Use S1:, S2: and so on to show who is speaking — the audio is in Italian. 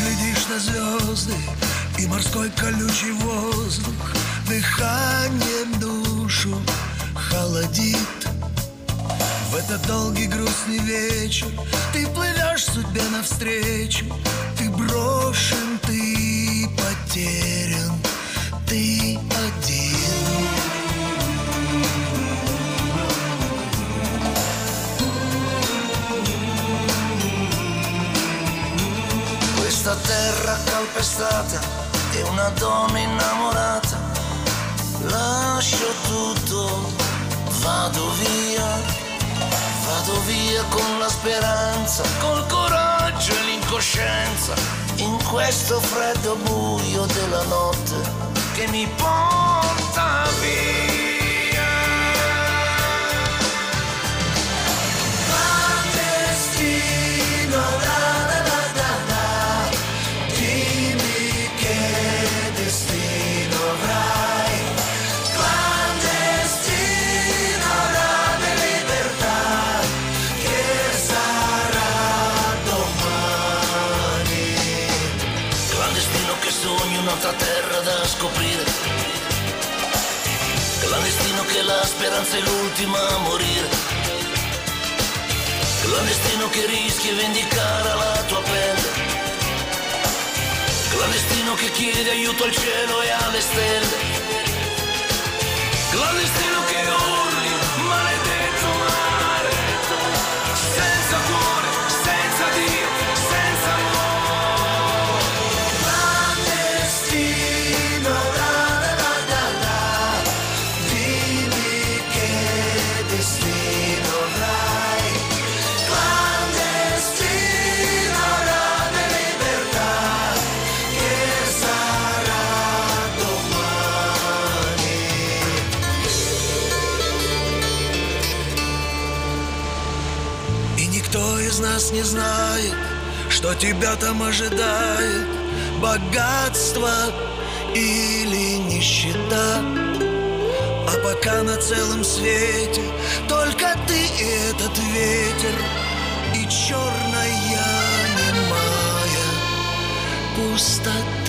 S1: глядишь на звезды И морской колючий воздух. Дыханием душу холодит. В этот долгий грустный вечер Ты плывешь судьбе навстречу
S2: Questa terra calpestata e una donna innamorata. Lascio tutto, vado via, vado via con la speranza, col coraggio e l'incoscienza, in questo freddo buio della notte che mi porta sogni un'altra terra da scoprire. Clandestino che la speranza è l'ultima a morire. Clandestino che rischi di vendicare la tua pelle. Clandestino che chiede aiuto al cielo e alle stelle.
S1: Никто из нас не знает, что тебя там ожидает. Богатство или нищета. А пока на целом свете только ты и этот ветер. И черная немая пустота